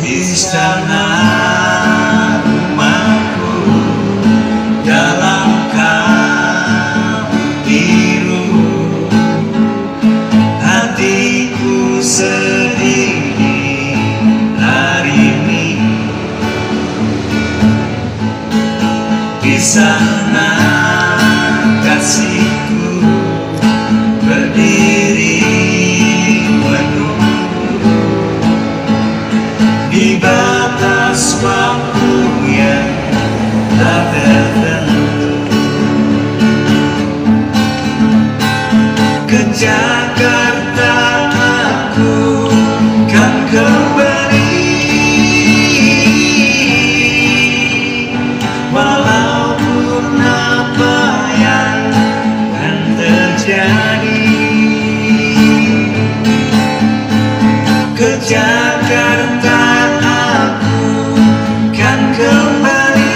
Vista na Di sana kasihku berdiri menunggu. Di batas waktu yang tak tertentu. Ke Jakarta Jakarta aku kan kembali.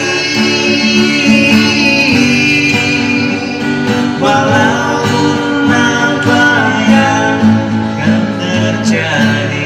Apa yang kan terjadi.